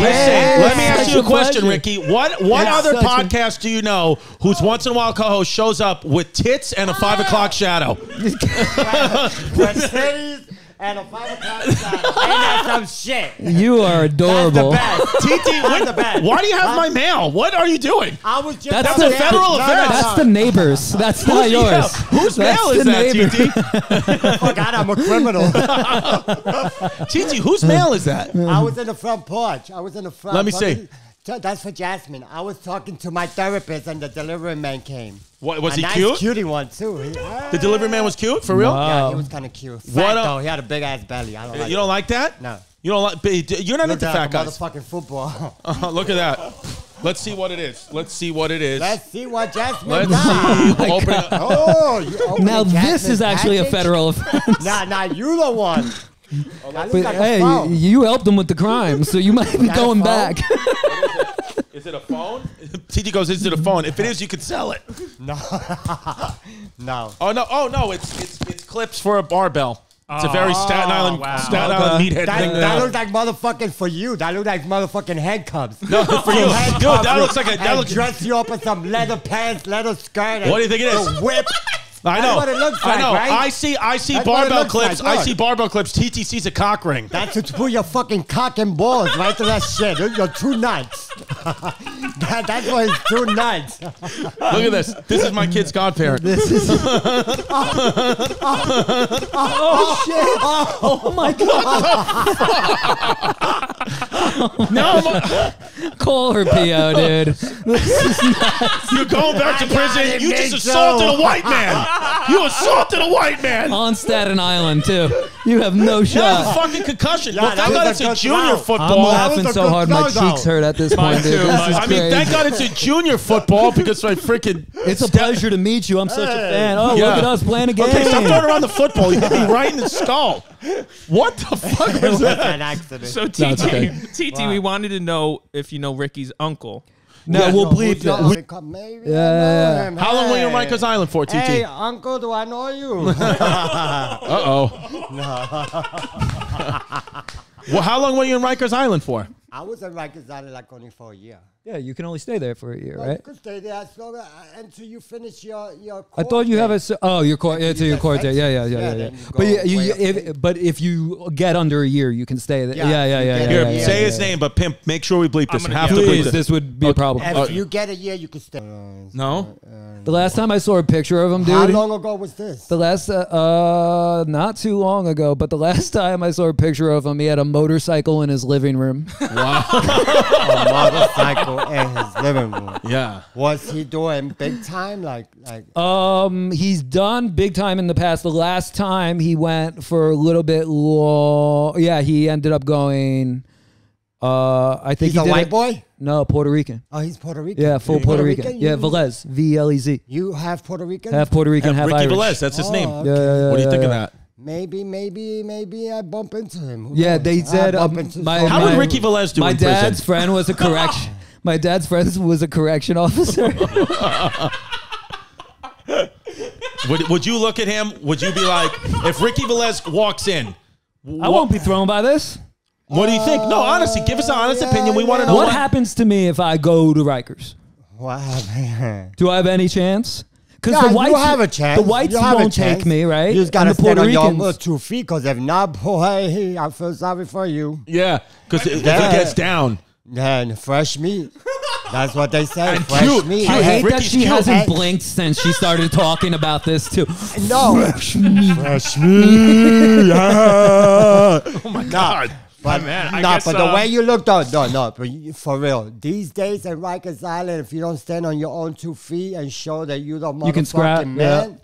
Listen, let me ask Such you a a question, pleasure. Ricky. What what It's other such a- podcast do you know whose once in a while co-host shows up with tits and a five o'clock shadow? With titties and a five o'clock shadow. Ain't that some shit? You are adorable. That's the best. TiTi, That's the best. why do you have my mail? What are you doing? I was just That's That's the a federal No, no, offense. That's the neighbors. That's not Whose- yours. yeah, whose That's mail is the that, neighbor. Oh God, I'm a criminal. TiTi? TiTi, whose mail is that? I was in the front porch. I was in the front. Let me see. T- That's for Jasmine. I was talking to my therapist, and the delivery man came. What, was a he nice cute? cutie one too. He- The delivery man was cute for real. Yeah, he was kind of cute. Fat What a- though. He had a big ass belly. I don't like You don't like that? No. You don't like? You're not Look into fat that guys. motherfucking football. Uh, look at that. Let's see what it is. Let's see what it is. Let's see what Jasmine Let's got. see. Open it. Oh, you opened Now this is actually a federal offense. Nah, nah, you the one. That looks But like hey, phone. you helped him with the crime, so you might be Got a going phone? back. Is it a phone? TiTi goes, "Is it a phone? If it is, you could sell it." no, no. Oh no! Oh no! It's it's it's clips for a barbell. It's a very Staten oh, Island wow. Staten uh, Island meathead That, thing. that there. looks like motherfucking for you. That looks like motherfucking handcuffs. No, for you. Dude, that looks like a. That and looks. dress you up in some leather pants, leather skirt. and What do you think it is? the Whip. I That's know. what it looks I know. right? I see. I see That's what it barbell looks clips. like, I look. see barbell clips. TiTi sees a cock ring. That's to put your fucking cock and balls right to that shit. You're two nuts. that, that's why it's two nuts. Look at this. This is my kid's godparent. This is. oh shit! Oh my god! no, I'm- Call her PO, dude. you're going back to prison. You just Mitchell. assaulted a white man. You assaulted a white man. On Staten Island too. You have no That was a shot. fucking concussion. Yeah, Look, that thank God a it's a good junior throw. I'm football. laughing was a so good hard my throw, cheeks though. hurt at this point, dude. too, This is I mean, crazy. thank God it's a junior football because my freaking. It's a pleasure to meet you. I'm such a Hey. fan. Oh, Yeah. look at us playing a game. Okay, stop throwing around the football. You hit me right in the skull. What the fuck was that? an accident. So TiTi, No, it's okay. TiTi, we wanted to know if you know Ricky's uncle. No, Yeah. we'll Who's bleep your this. uncle? Yeah, yeah, yeah. him. How long were you in Hey. Rikers Island for, TiTi? Hey, uncle, do I know you? Uh oh. well, how long were you in Rikers Island for? I was in Rikers Island like only for a year. Yeah, you can only stay there for a year, Well, you right? could stay there as long as, until you finish your your. I thought you have a oh your court yeah to your court date yeah yeah yeah Yeah, yeah, yeah. then you but you, way up if, but if you get under a year you can stay there yeah Yeah, yeah yeah yeah, Here, yeah, yeah, say yeah, his yeah. name, but pimp, make sure we bleep this. I'm have to it. bleep this. this would be a problem. And Uh, if you get a year, you can stay. No? The last time I saw a picture of him, dude. How long ago was this? The last, uh, uh, not too long ago, but the last time I saw a picture of him, he had a motorcycle in his living room. Wow, a motorcycle in his living room. Yeah. Was he doing big time? Like, like Um, he's done big time in the past. The last time he went for a little bit long, yeah, he ended up going. Uh, I think he's he a did white it- boy? No, Puerto Rican. Oh, he's Puerto Rican. Yeah, full You Puerto Rican. Yeah, You- Velez, V L E Z. You have Puerto Rican? Half Puerto Rican, half Ricky Irish. Velez, that's his Oh, name. okay. Yeah, yeah, yeah, What do you yeah, think of that? Maybe, maybe, maybe I bump into him. Who Yeah, knows? they said bump um, into my, How my, would Ricky Velez do my in prison? dad's friend was a correction. My dad's friend was a correction officer. Would, would you look at him? Would you be like, if Ricky Velez walks in, I won't be thrown by this. what do you think? No, honestly, give us an honest yeah, opinion. We want to know What what, happens to me if I go to Rikers? What happened? Do I have any chance? Because Yeah, the whites, you have a chance. The whites You have a won't chance. take me, right? You just gotta the stand Puerto on your Ricans. two feet, because if not, boy, I feel sorry for you. Yeah, because if Yeah. he gets down, Then fresh meat. That's what they say. And fresh cute, meat. I hate that she hasn't blinked since she started talking about this too. No. Fresh meat. Yeah. oh my god, But, man, I nah, guess, but uh, the way you look, though, no, no, but you- for real, these days in Rikers Island, if you don't stand on your own two feet and show that you're the You can scrap, motherfucking yeah. man,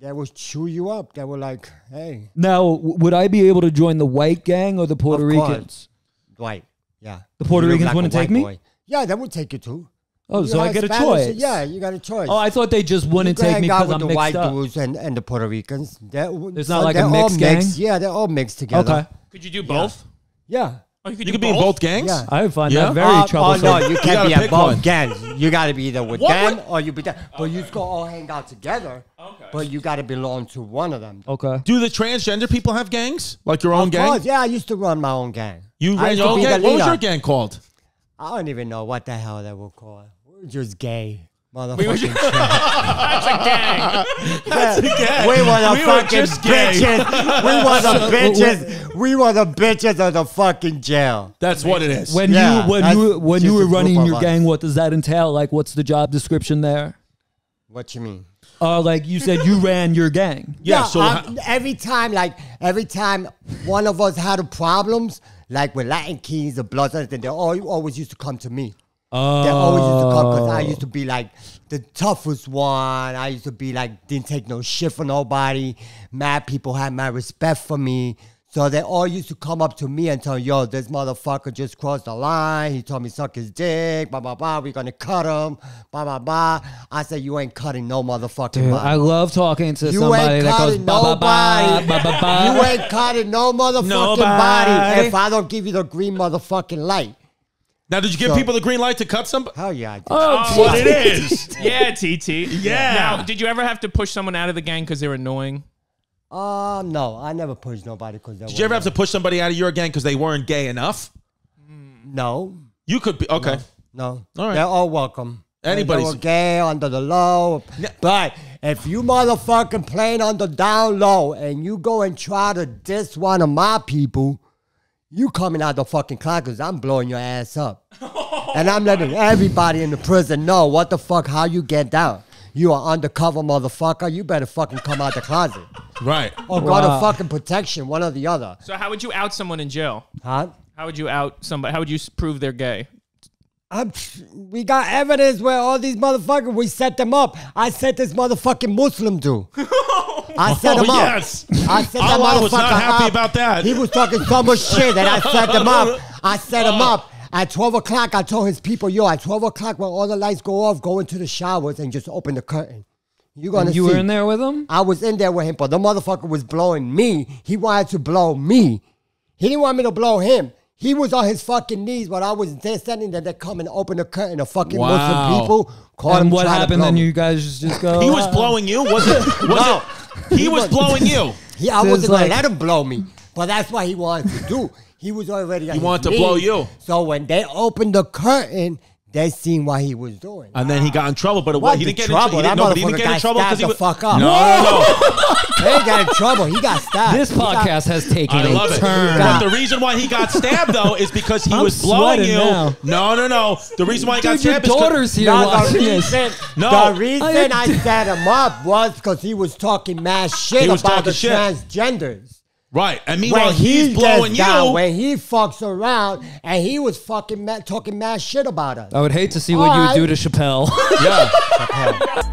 they will chew you up. They were like, hey, Now, would I be able to join the white gang or the Puerto. Ricans? Dwight, yeah. The Puerto You look Ricans like wouldn't take white me? boy. Yeah, they would take you too. Oh, You so I have get a Spanish- choice. Yeah, you got a choice. Oh, I thought they just You wouldn't can take me hang out because with I'm the mixed white up. dudes and, and the Puerto Ricans. They're, There's not like they're a all mixed gang? mixed. Yeah, they're all mixed together. Okay. Could you do both? Yeah. Oh, you could, you do could be in both gangs. Yeah. I would find Yeah? that very Uh, troublesome. Oh no, you can't gotta be pick both one. gangs. You got to be either with What them would- or you be that. But you go all hang out together. Okay. But you got to belong to one of them. Okay. Do the transgender people have gangs like your own Of gang? course, yeah, I used to run my own gang. You I ran used your to own be the gang. What was leader. your gang called? I don't even know what the hell they were called. We were just gay. Motherfucking shit. That's a gang. That's a gang. We were the We were fucking just gay. bitches. We were the bitches. We were the bitches of the fucking jail. That's what it is. When Yeah, you when that's you when you just were group running of your us. gang, what does that entail? Like, what's the job description there? What you mean? Uh, like you said, you ran your gang. yeah. Yeah, so um, how- every time, like every time one of us had a problems, like with Latin Kings, the Bloods, and they all always used to come to me. Oh, They always used to come because I used to be like the toughest one. I used to be like didn't take no shit from nobody. Mad people had mad respect for me. So they all used to come up to me and tell, yo, this motherfucker just crossed the line. He told me suck his dick, blah, blah, blah. We're gonna cut him, blah, blah, blah. I said, you ain't cutting no motherfucking Dude, body. I love talking to You somebody ain't that goes cutting ba ba ba nobody. ba ba ba. You ain't cutting no motherfucking Nobody. body if I don't give you the green motherfucking light. now, did you give so- people the green light to cut somebody? Hell yeah, I did. Oh, oh what it is. Yeah, TiTi. Yeah. Now, did you ever have to push someone out of the gang because they're annoying? Uh, no, I never pushed nobody because they. Did you ever have to push somebody out of your gang because they weren't gay enough? No, You could be okay. no. All right. They're all welcome. Anybody's- They were gay under the low. But if you motherfucking playing on the down low and you go and try to diss one of my people, you coming out the fucking clock because I'm blowing your ass up. and I'm letting everybody in the prison know what the fuck, how you get down. You are undercover motherfucker. You better fucking come out the closet. Right. Or go Wow. to fucking protection, one or the other. So how would you out someone in jail? Huh? How would you out somebody? How would you s- prove they're gay? I'm, we got evidence where all these motherfuckers, we set them up. I set this motherfucking Muslim dude. I set Oh, him up. yes. I set that Allah was not happy up. about that. He was talking so much shit that I set him up. I set him up. At 12 o'clock, I told his people, yo, at 12 o'clock when all the lights go off, go into the showers and just open the curtain. You're gonna You see. were in there with him. I was in there with him, but the motherfucker was blowing me. He wanted to blow me. He didn't want me to blow him. He was on his fucking knees, but I was there standing there. They come and open the curtain. The fucking Wow. Muslim people caught him. And what happened? Then you guys just go. He was uh, blowing you. Was it? Was No. it? He was blowing you. He, I So wasn't it's gonna like- let him blow me, but that's what he wanted to do. He was already. He wanted to blow you. So when they opened the curtain, they seen what he was doing. And then he got in trouble, but it, What he didn't get trouble? in trouble. He didn't, no, but he didn't motherfucker get in trouble because he the was. fuck up. No, no, no. he got in trouble. He got stabbed. This He got- podcast has taken I a love it. turn. But the reason why he got stabbed though is because he I'm was blowing you. now. No, no, no. The reason why he got Dude, your stabbed is 'cause- daughter's here No, the watching this. reason, No. the reason I- I set him up was because he was talking mad shit about the shit. transgenders. Right. And meanwhile, When he's he blowing gets down, you. when he fucks around, and he was fucking mad, talking mad shit about us. I would hate to see what you would do to Chappelle. yeah.